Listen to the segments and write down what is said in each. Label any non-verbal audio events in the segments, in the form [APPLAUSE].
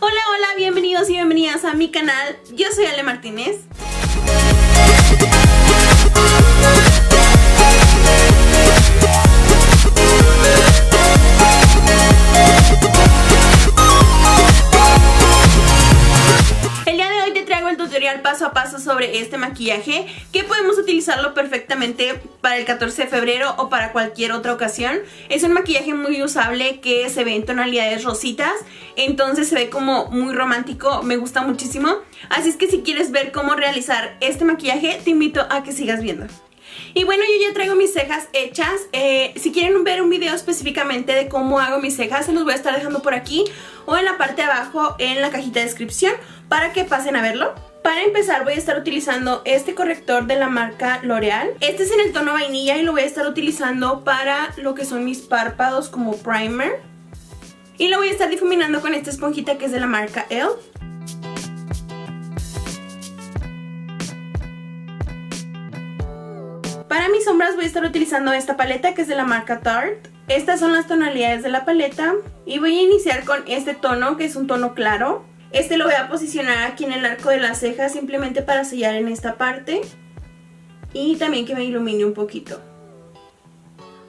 Hola, hola, bienvenidos y bienvenidas a mi canal. Yo soy Ale Martínez. Tutorial paso a paso sobre este maquillaje que podemos utilizarlo perfectamente para el 14 de febrero o para cualquier otra ocasión. Es un maquillaje muy usable que se ve en tonalidades rositas, entonces se ve como muy romántico, me gusta muchísimo. Así es que si quieres ver cómo realizar este maquillaje, te invito a que sigas viendo. Y bueno, yo ya traigo mis cejas hechas. Eh, si quieren ver un video específicamente de cómo hago mis cejas, se los voy a estar dejando por aquí o en la parte de abajo en la cajita de descripción para que pasen a verlo. Para empezar voy a estar utilizando este corrector de la marca L'Oreal. Este es en el tono vainilla y lo voy a estar utilizando para lo que son mis párpados como primer. Y lo voy a estar difuminando con esta esponjita que es de la marca Elle. Para mis sombras voy a estar utilizando esta paleta que es de la marca Tarte. Estas son las tonalidades de la paleta y voy a iniciar con este tono que es un tono claro. Este lo voy a posicionar aquí en el arco de las cejas simplemente para sellar en esta parte y también que me ilumine un poquito.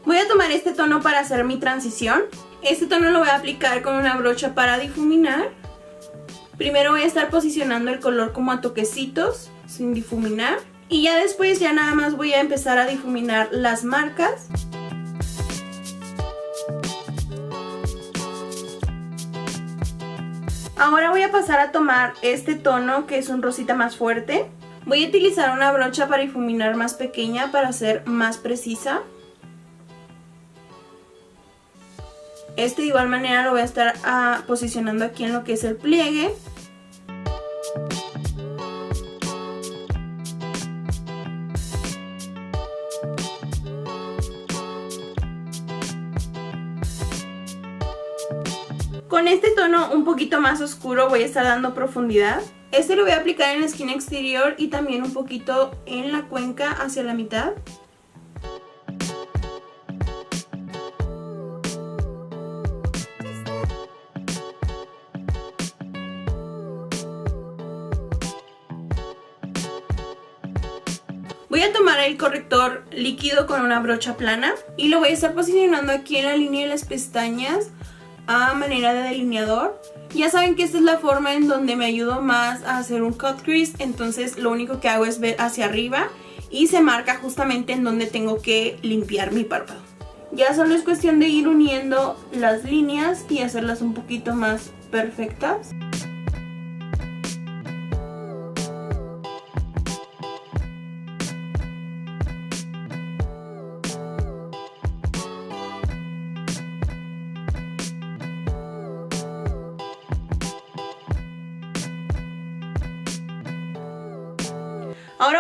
Voy a tomar este tono para hacer mi transición. Este tono lo voy a aplicar con una brocha para difuminar. Primero voy a estar posicionando el color como a toquecitos, sin difuminar. Y ya después ya nada más voy a empezar a difuminar las marcas. Ahora voy a pasar a tomar este tono que es un rosita más fuerte. Voy a utilizar una brocha para difuminar más pequeña para ser más precisa. Este de igual manera lo voy a estar ah, posicionando aquí en lo que es el pliegue. Con este tono un poquito más oscuro voy a estar dando profundidad. Este lo voy a aplicar en la esquina exterior y también un poquito en la cuenca hacia la mitad. Voy a tomar el corrector líquido con una brocha plana y lo voy a estar posicionando aquí en la línea de las pestañas a manera de delineador. Ya saben que esta es la forma en donde me ayudo más a hacer un cut crease, entonces lo único que hago es ver hacia arriba y se marca justamente en donde tengo que limpiar mi párpado. Ya solo es cuestión de ir uniendo las líneas y hacerlas un poquito más perfectas.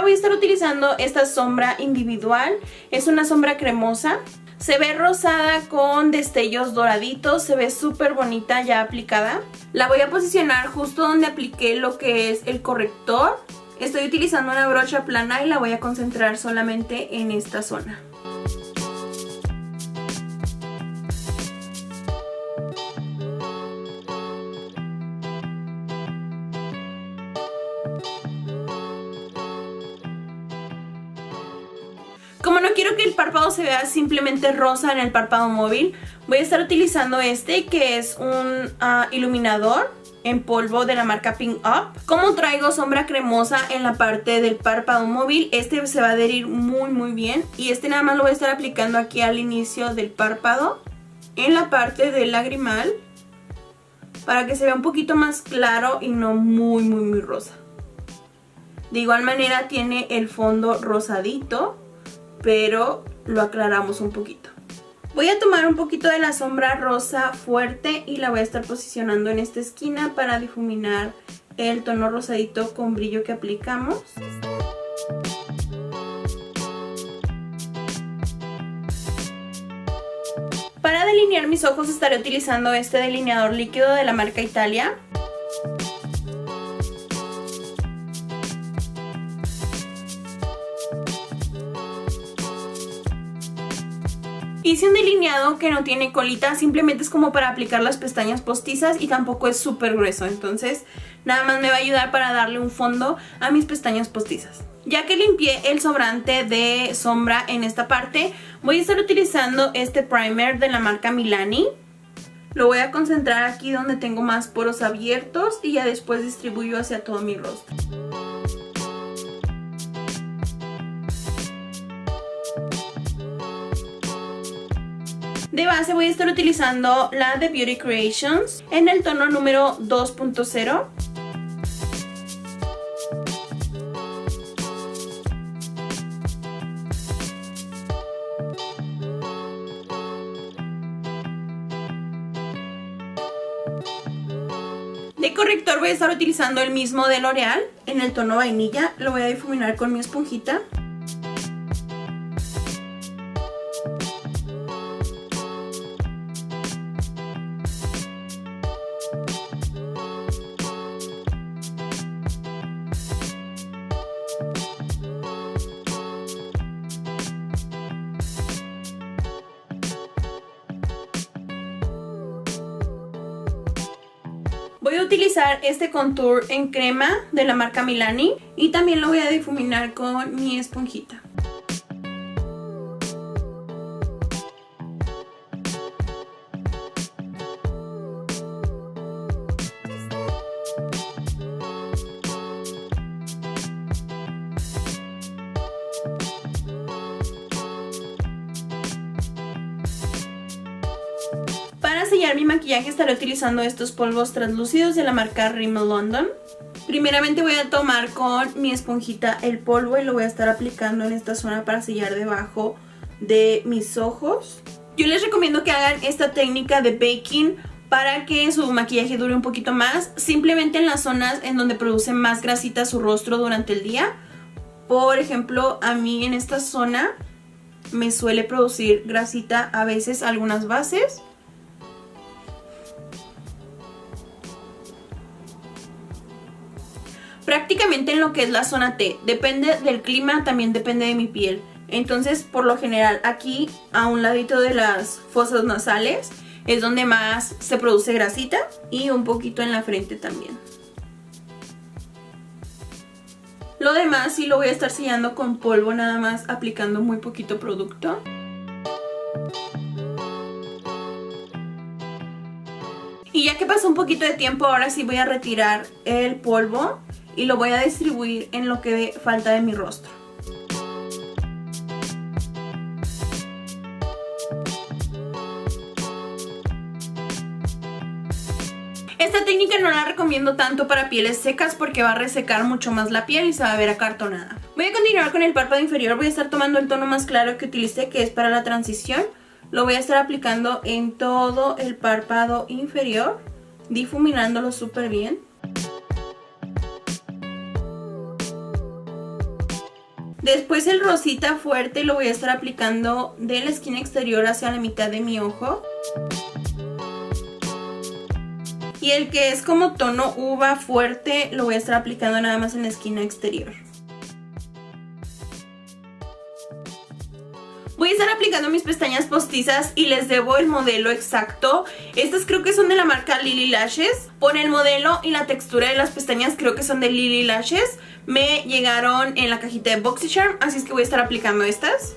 Voy a estar utilizando esta sombra individual. Es una sombra cremosa. Se ve rosada con destellos doraditos. Se ve súper bonita ya aplicada. La voy a posicionar justo donde apliqué lo que es el corrector. Estoy utilizando una brocha plana y la voy a concentrar solamente en esta zona. Como no quiero que el párpado se vea simplemente rosa en el párpado móvil, voy a estar utilizando este que es un uh, iluminador en polvo de la marca Pink Up. Como traigo sombra cremosa en la parte del párpado móvil, este se va a adherir muy muy bien. Y este nada más lo voy a estar aplicando aquí al inicio del párpado, en la parte del lagrimal, para que se vea un poquito más claro y no muy muy muy rosa. De igual manera tiene el fondo rosadito pero lo aclaramos un poquito. Voy a tomar un poquito de la sombra rosa fuerte y la voy a estar posicionando en esta esquina para difuminar el tono rosadito con brillo que aplicamos. Para delinear mis ojos estaré utilizando este delineador líquido de la marca Italia. Hice un delineado que no tiene colita, simplemente es como para aplicar las pestañas postizas y tampoco es súper grueso, entonces nada más me va a ayudar para darle un fondo a mis pestañas postizas. Ya que limpié el sobrante de sombra en esta parte, voy a estar utilizando este primer de la marca Milani. Lo voy a concentrar aquí donde tengo más poros abiertos y ya después distribuyo hacia todo mi rostro. De base voy a estar utilizando la de Beauty Creations en el tono número 2.0. De corrector voy a estar utilizando el mismo de L'Oreal en el tono vainilla. Lo voy a difuminar con mi esponjita. Voy a utilizar este contour en crema de la marca Milani y también lo voy a difuminar con mi esponjita. Mi maquillaje estaré utilizando estos polvos translúcidos de la marca Rimmel London. Primeramente voy a tomar con mi esponjita el polvo y lo voy a estar aplicando en esta zona para sellar debajo de mis ojos. Yo les recomiendo que hagan esta técnica de baking para que su maquillaje dure un poquito más. Simplemente en las zonas en donde produce más grasita su rostro durante el día. Por ejemplo, a mí en esta zona me suele producir grasita a veces algunas bases. Prácticamente en lo que es la zona T. Depende del clima, también depende de mi piel. Entonces, por lo general, aquí a un ladito de las fosas nasales es donde más se produce grasita y un poquito en la frente también. Lo demás sí lo voy a estar sellando con polvo nada más aplicando muy poquito producto. Y ya que pasó un poquito de tiempo, ahora sí voy a retirar el polvo y lo voy a distribuir en lo que falta de mi rostro. Esta técnica no la recomiendo tanto para pieles secas porque va a resecar mucho más la piel y se va a ver acartonada. Voy a continuar con el párpado inferior, voy a estar tomando el tono más claro que utilicé que es para la transición. Lo voy a estar aplicando en todo el párpado inferior, difuminándolo súper bien. Después el rosita fuerte lo voy a estar aplicando de la esquina exterior hacia la mitad de mi ojo. Y el que es como tono uva fuerte lo voy a estar aplicando nada más en la esquina exterior. Estar aplicando mis pestañas postizas y les debo el modelo exacto. Estas creo que son de la marca Lily Lashes. Por el modelo y la textura de las pestañas creo que son de Lily Lashes. Me llegaron en la cajita de BoxyCharm, así es que voy a estar aplicando estas.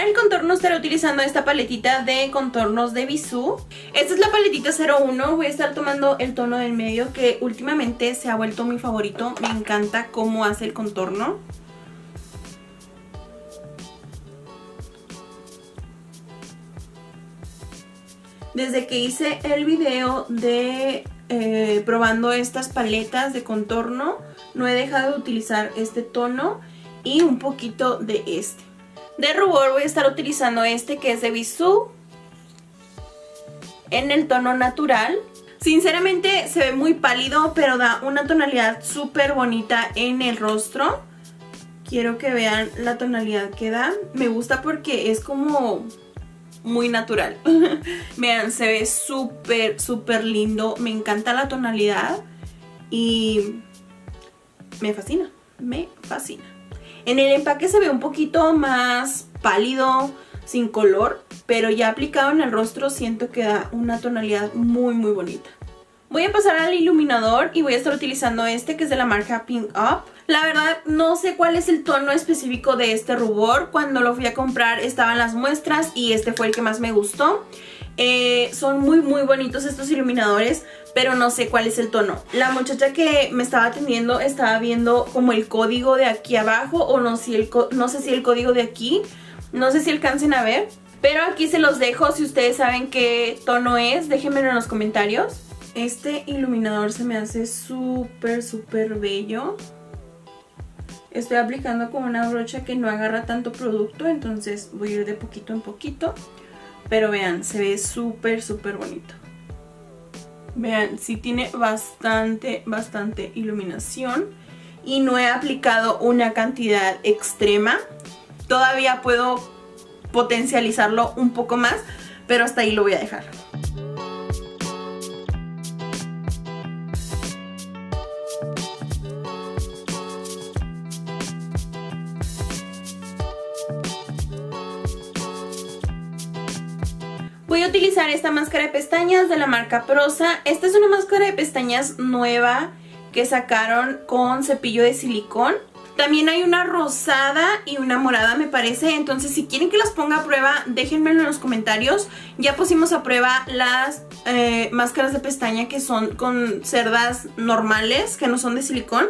Para el contorno estaré utilizando esta paletita de contornos de Bisú. Esta es la paletita 01, voy a estar tomando el tono del medio que últimamente se ha vuelto mi favorito. Me encanta cómo hace el contorno. Desde que hice el video de eh, probando estas paletas de contorno, no he dejado de utilizar este tono y un poquito de este. De rubor voy a estar utilizando este que es de Bisú en el tono natural. Sinceramente se ve muy pálido, pero da una tonalidad súper bonita en el rostro. Quiero que vean la tonalidad que da. Me gusta porque es como muy natural. [LAUGHS] Vean, se ve súper, súper lindo. Me encanta la tonalidad y me fascina, me fascina. En el empaque se ve un poquito más pálido, sin color, pero ya aplicado en el rostro siento que da una tonalidad muy muy bonita. Voy a pasar al iluminador y voy a estar utilizando este que es de la marca Pink Up. La verdad no sé cuál es el tono específico de este rubor. Cuando lo fui a comprar estaban las muestras y este fue el que más me gustó. Eh, son muy muy bonitos estos iluminadores, pero no sé cuál es el tono. La muchacha que me estaba atendiendo estaba viendo como el código de aquí abajo o no, si el no sé si el código de aquí. No sé si alcancen a ver, pero aquí se los dejo. Si ustedes saben qué tono es, déjenmelo en los comentarios. Este iluminador se me hace súper, súper bello. Estoy aplicando con una brocha que no agarra tanto producto, entonces voy a ir de poquito en poquito. Pero vean, se ve súper, súper bonito. Vean, sí tiene bastante, bastante iluminación. Y no he aplicado una cantidad extrema. Todavía puedo potencializarlo un poco más, pero hasta ahí lo voy a dejar. Esta máscara de pestañas de la marca Prosa. Esta es una máscara de pestañas nueva que sacaron con cepillo de silicón. También hay una rosada y una morada me parece, entonces si quieren que las ponga a prueba, déjenmelo en los comentarios. Ya pusimos a prueba las eh, máscaras de pestaña que son con cerdas normales, que no son de silicón,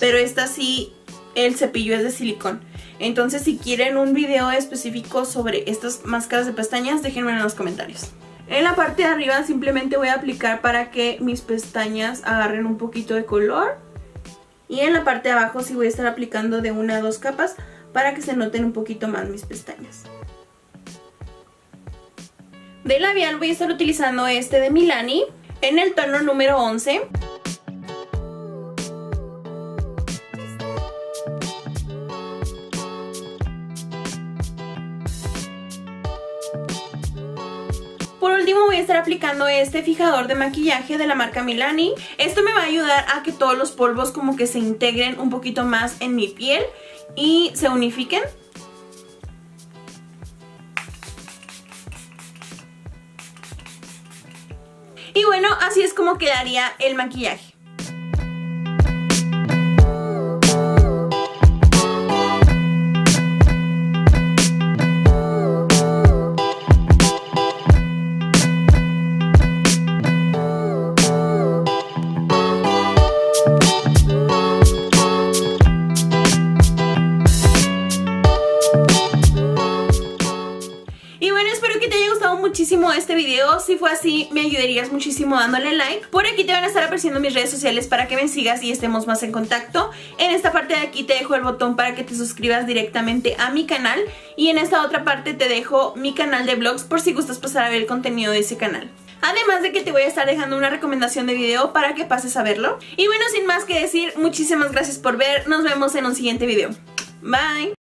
pero esta sí, el cepillo es de silicón. Entonces si quieren un video específico sobre estas máscaras de pestañas, déjenme en los comentarios. En la parte de arriba simplemente voy a aplicar para que mis pestañas agarren un poquito de color. Y en la parte de abajo sí voy a estar aplicando de una a dos capas para que se noten un poquito más mis pestañas. De labial voy a estar utilizando este de Milani en el tono número 11. Último voy a estar aplicando este fijador de maquillaje de la marca Milani. Esto me va a ayudar a que todos los polvos como que se integren un poquito más en mi piel y se unifiquen. Y bueno, así es como quedaría el maquillaje. Este video. Si fue así, me ayudarías muchísimo dándole like. Por aquí te van a estar apareciendo mis redes sociales para que me sigas y estemos más en contacto. En esta parte de aquí te dejo el botón para que te suscribas directamente a mi canal. Y en esta otra parte te dejo mi canal de vlogs por si gustas pasar a ver el contenido de ese canal. Además de que te voy a estar dejando una recomendación de video para que pases a verlo. Y bueno, sin más que decir, muchísimas gracias por ver. Nos vemos en un siguiente video. Bye.